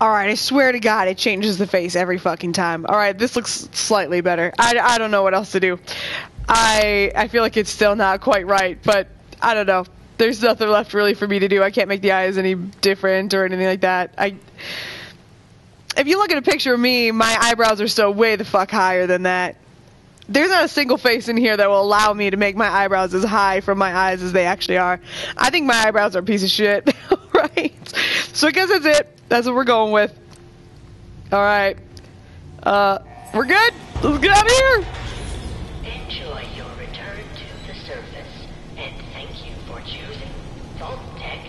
Alright, I swear to God, it changes the face every fucking time. Alright, this looks slightly better. I, I don't know what else to do. I I feel like it's still not quite right, but I don't know. There's nothing left really for me to do. I can't make the eyes any different or anything like that. I if you look at a picture of me, my eyebrows are still way the fuck higher than that. There's not a single face in here that will allow me to make my eyebrows as high from my eyes as they actually are. I think my eyebrows are a piece of shit. right? So I guess that's it. That's what we're going with. Alright. Uh, we're good? Let's get out of here! Enjoy your return to the surface, and thank you for choosing Vault Tech.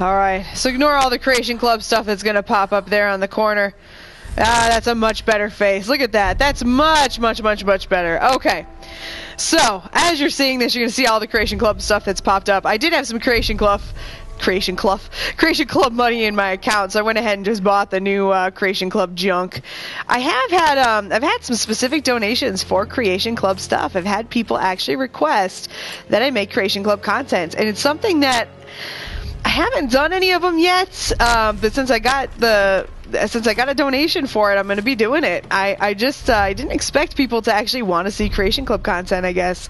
Alright, so ignore all the Creation Club stuff that's gonna pop up there on the corner. Ah, that's a much better face. Look at that. That's much, much, much, much better. Okay. So, as you're seeing this, you're gonna see all the Creation Club stuff that's popped up. I did have some Creation Club Creation Club, Creation Club money in my account, so I went ahead and just bought the new uh, Creation Club junk. I have had, um, I've had some specific donations for Creation Club stuff. I've had people actually request that I make Creation Club content, and it's something that I haven't done any of them yet, um, but since I got the since I got a donation for it, I'm going to be doing it. I I just uh, I didn't expect people to actually want to see Creation Club content, I guess,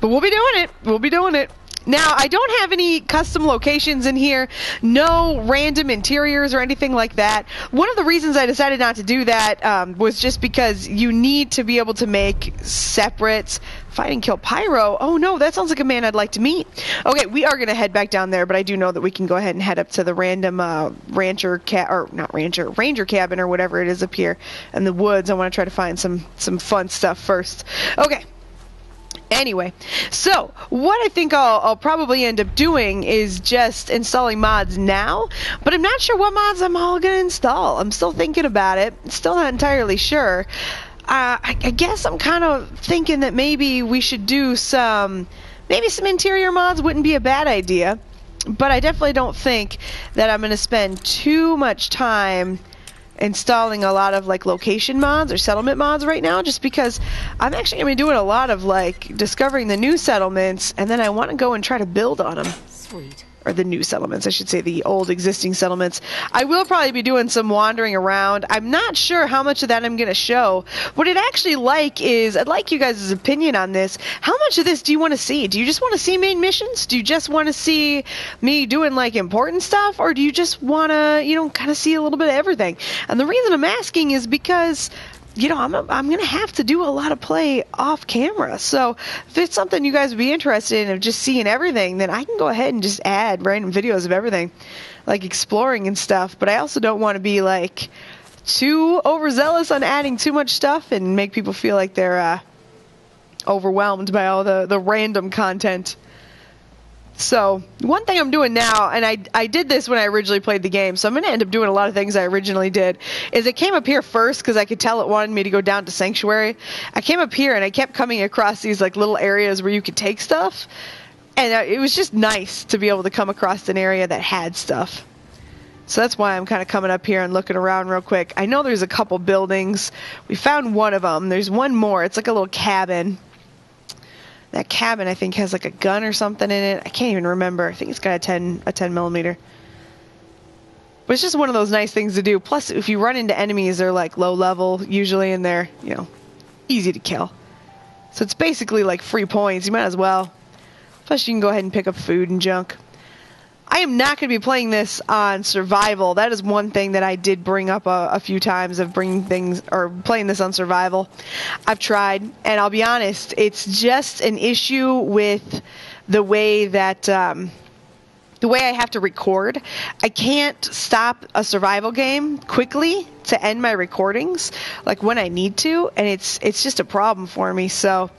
but we'll be doing it. We'll be doing it. Now, I don't have any custom locations in here, no random interiors or anything like that. One of the reasons I decided not to do that um, was just because you need to be able to make separate fight and kill Pyro. Oh no, that sounds like a man I'd like to meet. Okay, we are going to head back down there, but I do know that we can go ahead and head up to the random uh, rancher cat or not rancher ranger cabin or whatever it is up here in the woods. I want to try to find some some fun stuff first. Okay. Anyway, so what I think I'll, I'll, probably end up doing is just installing mods now, but I'm not sure what mods I'm all going to install. I'm still thinking about it, still not entirely sure. Uh, I, I guess I'm kind of thinking that maybe we should do some, maybe some interior mods wouldn't be a bad idea, but I definitely don't think that I'm going to spend too much time installing a lot of like location mods or settlement mods right now just because I'm actually going to be doing a lot of like discovering the new settlements and then I want to go and try to build on them. Sweet. Or the new settlements, I should say, the old existing settlements. I will probably be doing some wandering around. I'm not sure how much of that I'm going to show. What I'd actually like is, I'd like you guys' opinion on this. How much of this do you want to see? Do you just want to see main missions? Do you just want to see me doing like important stuff? Or do you just want to, you know, kind of see a little bit of everything? And the reason I'm asking is because you know, I'm, I'm going to have to do a lot of play off camera. So if it's something you guys would be interested in of just seeing everything, then I can go ahead and just add random videos of everything, like exploring and stuff. But I also don't want to be like too overzealous on adding too much stuff and make people feel like they're uh, overwhelmed by all the, the random content. So, one thing I'm doing now, and I, I did this when I originally played the game, so I'm going to end up doing a lot of things I originally did, is it came up here first because I could tell it wanted me to go down to Sanctuary. I came up here and I kept coming across these like little areas where you could take stuff, and uh, it was just nice to be able to come across an area that had stuff. So that's why I'm kind of coming up here and looking around real quick. I know there's a couple buildings. We found one of them. There's one more. It's like a little cabin that cabin I think has like a gun or something in it. I can't even remember. I think it's got a 10 a 10 millimeter. But it's just one of those nice things to do. Plus, if you run into enemies, they're like low level usually, and they're you know easy to kill. So it's basically like free points. You might as well. Plus, you can go ahead and pick up food and junk. I am not going to be playing this on survival. That is one thing that I did bring up a, a, few times of bringing things or playing this on survival. I've tried, and I'll be honest, it's just an issue with the way that. Um, the way I have to record, I can't stop a survival game quickly to end my recordings like when I need to, and it's it's just a problem for me. So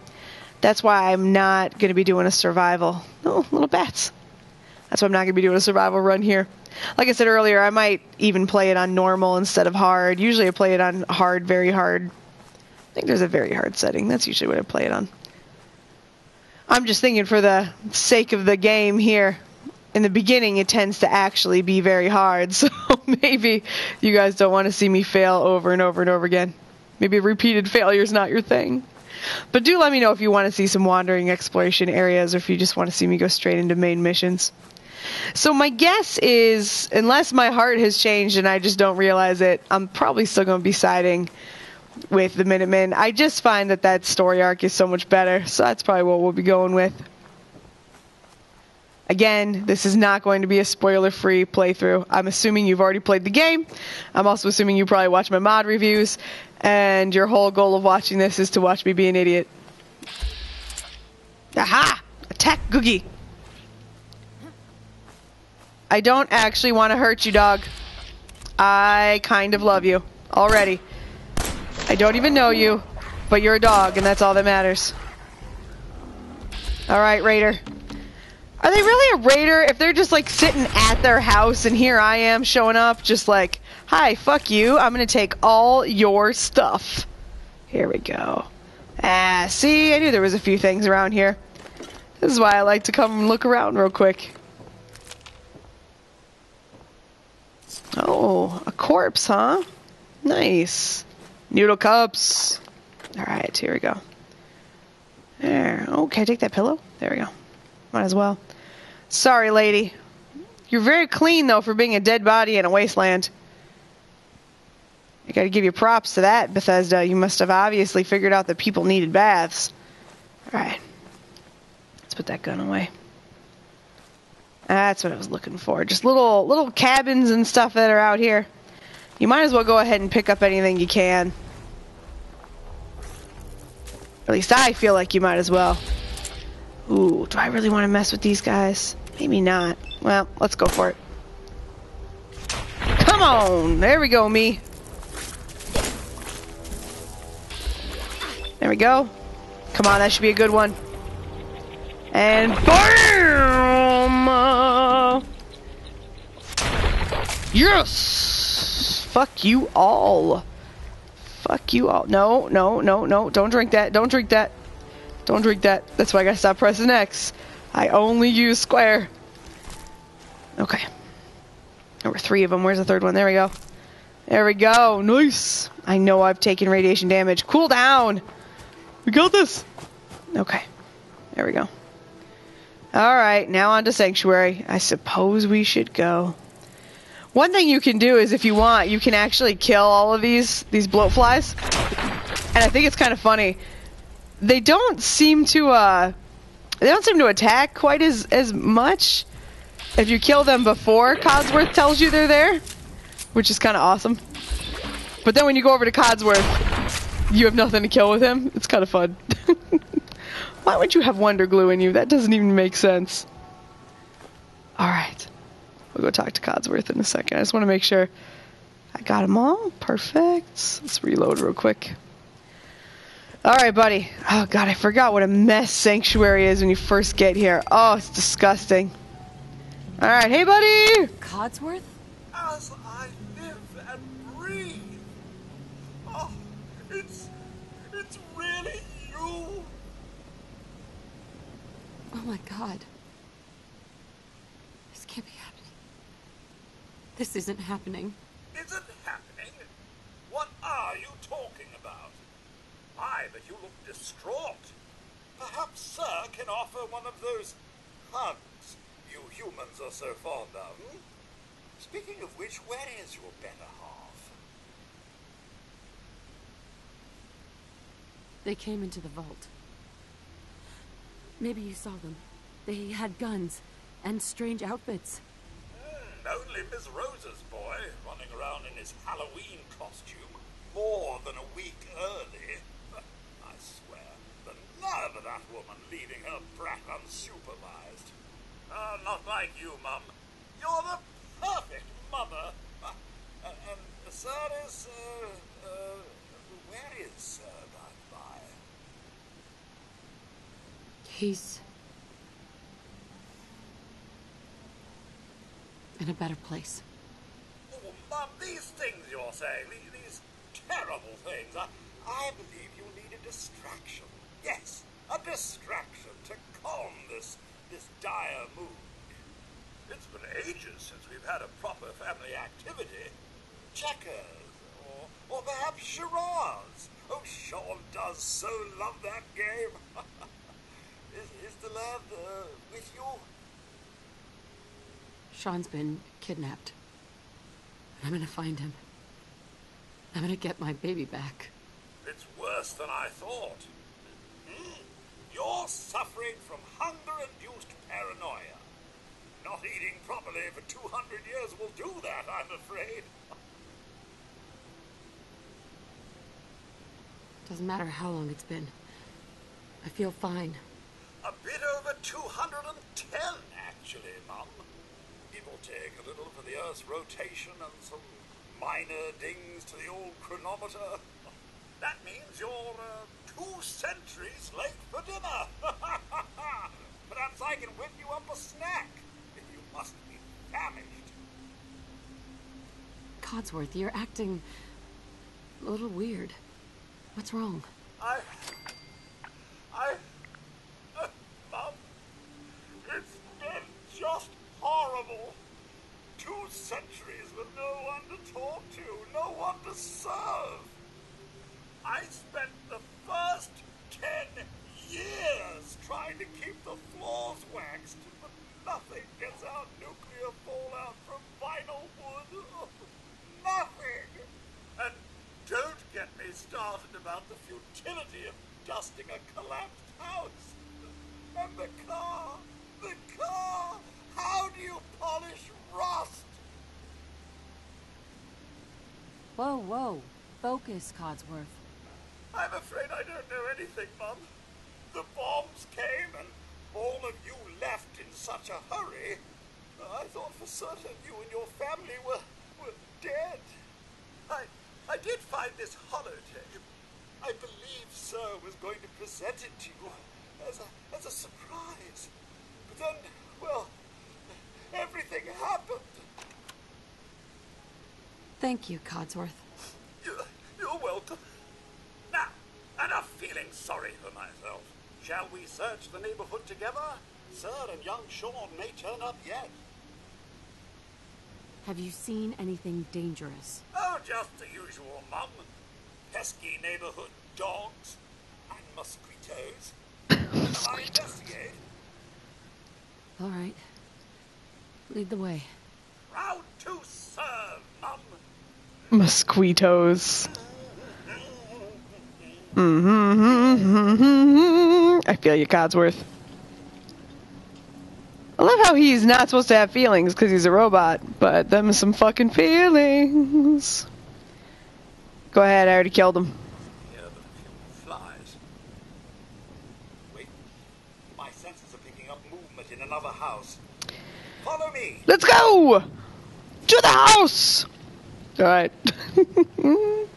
that's why I'm not going to be doing a survival. Oh, little bats. That's why I'm not going to be doing a survival run here. Like I said earlier, I might even play it on normal instead of hard. Usually I play it on hard, very hard. I think there's a very hard setting. That's usually what I play it on. I'm just thinking for the sake of the game here. in the beginning it tends to actually be very hard. So maybe you guys don't want to see me fail over and over and over again. Maybe repeated failure is not your thing. But do let me know if you want to see some wandering exploration areas or if you just want to see me go straight into main missions. So my guess is, unless my heart has changed and I just don't realize it, I'm probably still going to be siding with the Minutemen. I just find that that story arc is so much better, so that's probably what we'll be going with. Again, this is not going to be a spoiler-free playthrough. I'm assuming you've already played the game. I'm also assuming you probably watch my mod reviews, and your whole goal of watching this is to watch me be an idiot. Aha! Attack Googie! I don't actually want to hurt you, dog. I kind of love you already. I don't even know you, but you're a dog, and that's all that matters. Alright, Raider. Are they really a raider if they're just like sitting at their house and here I am showing up just like, hi, fuck you, I'm gonna take all your stuff. Here we go. Ah, see, I knew there was a few things around here. This is why I like to come look around real quick. Oh, a corpse, huh? Nice. Noodle cups. Alright, here we go. There. I take that pillow? There we go. Might as well. Sorry, lady. You're very clean, though, for being a dead body in a wasteland. I gotta give you props to that, Bethesda. You must have obviously figured out that people needed baths. Alright. Let's put that gun away. That's what I was looking for. Just little little cabins and stuff that are out here. You might as well go ahead and pick up anything you can. At least I feel like you might as well. Ooh, do I really want to mess with these guys? Maybe not. Well, let's go for it. Come on! There we go, me. There we go. Come on, that should be a good one. And BAM! Yes! Fuck you all. Fuck you all. No, no, no, no. Don't drink that. Don't drink that. Don't drink that. That's why I gotta stop pressing X. I only use square. Okay. There were three of them. Where's the third one? There we go. There we go. Nice. I know I've taken radiation damage. Cool down. We got this. Okay. There we go. Alright, now on to Sanctuary. I suppose we should go. One thing you can do is if you want, you can actually kill all of these these bloatflies. And I think it's kind of funny. They don't seem to uh they don't seem to attack quite as as much if you kill them before Codsworth tells you they're there, which is kind of awesome. But then when you go over to Codsworth, you have nothing to kill with him. It's kind of fun. Why would you have Wonder Glue in you? That doesn't even make sense. Alright. We'll go talk to Codsworth in a second. I just want to make sure I got them all. Perfect. Let's reload real quick. Alright, buddy. Oh, God, I forgot what a mess Sanctuary is when you first get here. Oh, it's disgusting. Alright, hey, buddy! Codsworth? Oh, As I live and breathe. Oh, it's. it's really you. Oh my god. This can't be happening. This isn't happening. Isn't happening? What are you talking about? Why, but you look distraught. Perhaps Sir can offer one of those hugs you humans are so fond of. hmm? Speaking of which, where is your better half? They came into the vault. Maybe you saw them. They had guns and strange outfits. Hmm, only Miss Rosa's boy running around in his Halloween costume more than a week early. I swear, the nerve of that woman leaving her brat unsupervised. Ah, not like you, Mum. You're the perfect mother. Uh, and Sir is, uh, uh, where is Sir, by the by? He's. in a better place. Oh, Mum, these things you're saying, these, these terrible things, I, I believe you need a distraction. Yes, a distraction to calm this, this dire mood. It's been ages since we've had a proper family activity. Checkers, or, or perhaps charades. Oh, Sean does so love that game. is, is the lad uh, with you? Sean's been kidnapped. I'm gonna find him. I'm gonna get my baby back. It's worse than I thought. Hmm. You're suffering from hunger-induced paranoia. Not eating properly for 200 years will do that, I'm afraid. Doesn't matter how long it's been. I feel fine. A bit over 210, actually, Mum. It will take a little for the Earth's rotation and some minor dings to the old chronometer. That means you're uh, two centuries late for dinner. Perhaps I can whip you up a snack. If you must be famished. Codsworth, you're acting a little weird. What's wrong? I. I. Uh, Mum, it's been just horrible. Two centuries with no one to talk to, no one serve. I spent the first ten years trying to keep the floors waxed, but nothing gets out nuclear fallout from vinyl wood. Nothing! And don't get me started about the futility of dusting a collapsed house. And the car, the car, how do you polish rust? Whoa, whoa. Focus, Codsworth. I'm afraid I don't know anything, Mum. The bombs came and all of you left in such a hurry. I thought for certain you and your family were, were dead. I, I did find this holotape. I believe Sir was going to present it to you as a, as a surprise. But then, well, everything happened. Thank you, Codsworth. You, you're welcome. Now, enough feeling sorry for myself. Shall we search the neighborhood together? Sir and young Sean may turn up yet. Have you seen anything dangerous? Oh, just the usual, Mum. Pesky neighborhood dogs and mosquitoes. Shall I investigate? All right. Lead the way. Proud to serve, Mum. Mosquitoes. Mm-hmm. I feel you, Codsworth. I love how he's not supposed to have feelings because he's a robot, but them some fucking feelings. Go ahead, I already killed him. Hear flies. Wait. My senses are picking up movement in another house. Follow me. Let's go! To the house! Alright.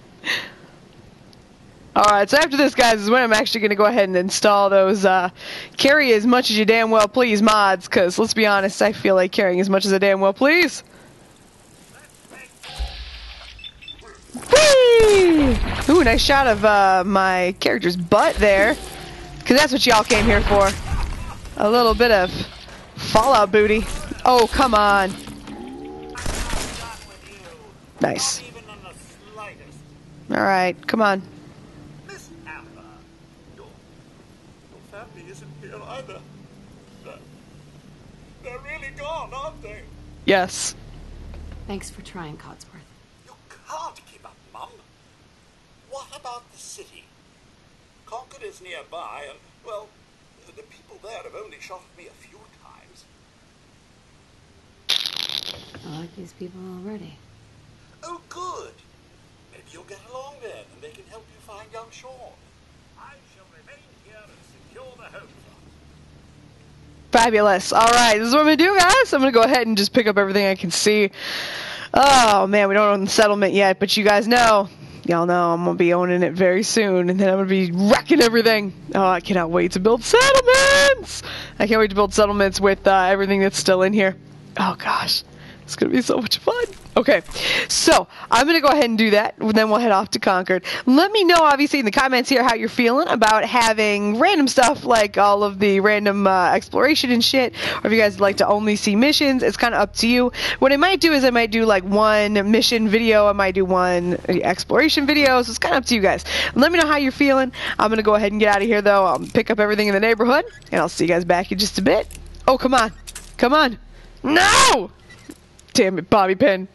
Alright, so after this, guys, is when I'm actually going to go ahead and install those, uh, carry as much as you damn well please mods, because let's be honest, I feel like carrying as much as I damn well please. Whee! Ooh, nice shot of, uh, my character's butt there. Because that's what y'all came here for. A little bit of Fallout booty. Oh, come on. Nice. Not even in the slightest. Alright, come on. Miss Amber, your, your family isn't here either. They're, they're really gone, aren't they? Yes. Thanks for trying, Codsworth. You can't give up, Mum. What about the city? Concord is nearby, and, well, the people there have only shot at me a few times. I like these people already. Oh, good. Maybe you'll get along then, and they can help you find young Sean. I shall remain here and secure the home. Fabulous. Alright, this is what I'm gonna do, guys. I'm gonna go ahead and just pick up everything I can see. Oh, man, we don't own the settlement yet, but you guys know. Y'all know I'm gonna be owning it very soon, and then I'm gonna be wrecking everything. Oh, I cannot wait to build settlements! I can't wait to build settlements with uh, everything that's still in here. Oh, gosh. It's gonna be so much fun. Okay, so I'm gonna go ahead and do that. and Then we'll head off to Concord. Let me know, obviously, in the comments here how you're feeling about having random stuff like all of the random uh, exploration and shit, or if you guys like to only see missions. It's kind of up to you. What I might do is I might do like one mission video. I might do one exploration video. So it's kind of up to you guys. Let me know how you're feeling. I'm gonna go ahead and get out of here though. I'll pick up everything in the neighborhood, and I'll see you guys back in just a bit. Oh, come on, come on. No! Damn it, Bobby Pin.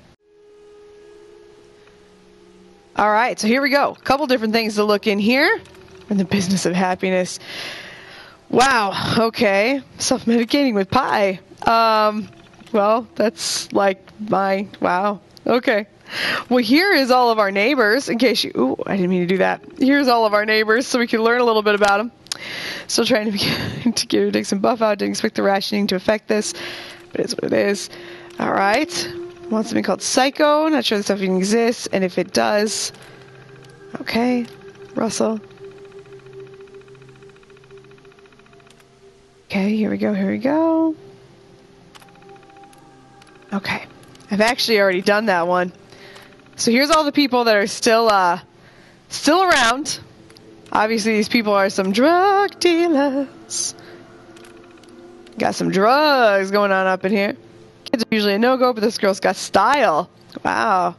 All right, so here we go. A couple different things to look in here. In the business of happiness. Wow, okay. Self medicating with pie. Um, well, that's like my. Wow. Okay. Well, here is all of our neighbors, in case you. Ooh, I didn't mean to do that. Here's all of our neighbors, so we can learn a little bit about them. Still trying to, to give Dixon buff out. Didn't expect the rationing to affect this, but it's what it is. All right. Want something called Psycho. Not sure the stuff even exists, and if it does. Okay. Russell. Okay, here we go, here we go. Okay. I've actually already done that one. So here's all the people that are still uh still around. Obviously these people are some drug dealers. Got some drugs going on up in here. Kids are usually a no-go, but this girl's got style. Wow.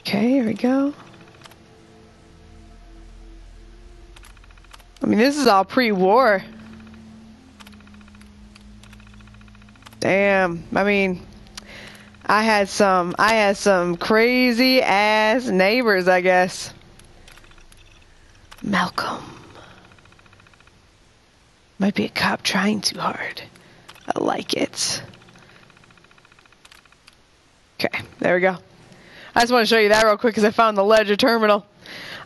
Okay, here we go. I mean, this is all pre-war. Damn. I mean, I had some, I had some crazy ass neighbors, I guess. Malcolm. Might be a cop trying too hard. I like it. Okay, there we go. I just want to show you that real quick because I found the ledger terminal.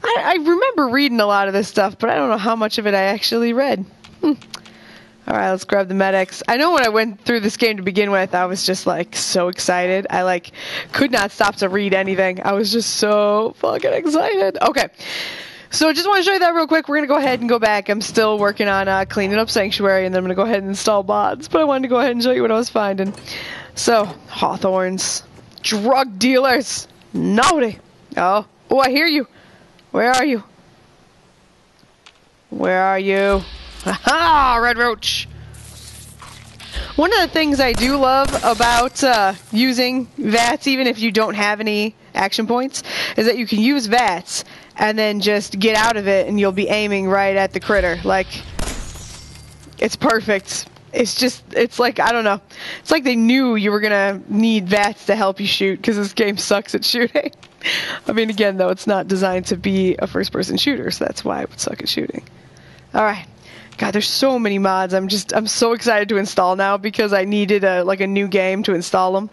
I, I, remember reading a lot of this stuff, but I don't know how much of it I actually read. Hmm. All right, let's grab the medics. I know when I went through this game to begin with, I was just like so excited. I like could not stop to read anything. I was just so fucking excited. Okay. So I just want to show you that real quick. We're going to go ahead and go back. I'm still working on uh, cleaning up Sanctuary, and then I'm going to go ahead and install bots. But I wanted to go ahead and show you what I was finding. So, Hawthorns. Drug dealers. Naughty. Oh, oh, I hear you. Where are you? Where are you? Aha! Radroach! One of the things I do love about uh, using VATS, even if you don't have any action points, is that you can use VATS and then just get out of it and you'll be aiming right at the critter. Like, it's perfect. It's just, it's like, I don't know. It's like they knew you were to need VATS to help you shoot because this game sucks at shooting. I mean, again, though, it's not designed to be a first person shooter, so that's why it would suck at shooting. Alright. God, there's so many mods. I'm just, I'm so excited to install now because I needed a, like a new game to install them.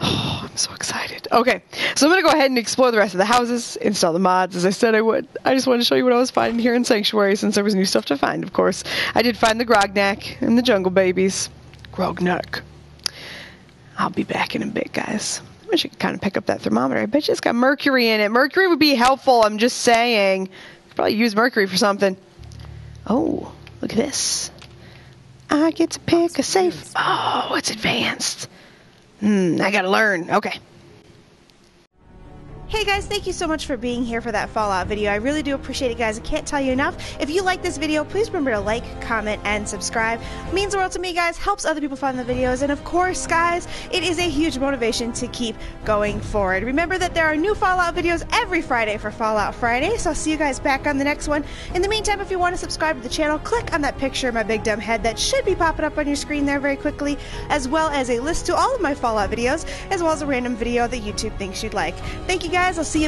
Oh, I'm so excited. Okay, so I'm going to go ahead and explore the rest of the houses, install the mods as I said I would. I just wanted to show you what I was finding here in Sanctuary since there was new stuff to find, of course. I did find the Grognak and the Jungle Babies. Grognak. I'll be back in a bit, guys. I wish I could kind of pick up that thermometer. I bet you it's got mercury in it. Mercury would be helpful, I'm just saying. Probably use mercury for something. Oh, look at this. I get to pick a safe. Oh, it's advanced. Hmm, I gotta learn. Okay. Hey guys, thank you so much for being here for that Fallout video. I really do appreciate it, guys. I can't tell you enough. If you like this video, please remember to like, comment, and subscribe. It means the world to me, guys. Helps other people find the videos. And of course, guys, it is a huge motivation to keep going forward. Remember that there are new Fallout videos every Friday for Fallout Friday, so I'll see you guys back on the next one. In the meantime, if you want to subscribe to the channel, click on that picture of my big dumb head that should be popping up on your screen there very quickly, as well as a list to all of my Fallout videos, as well as a random video that YouTube thinks you'd like. Thank you guys. I'll see you